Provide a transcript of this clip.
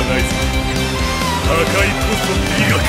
はないぞ。破壊こそ美学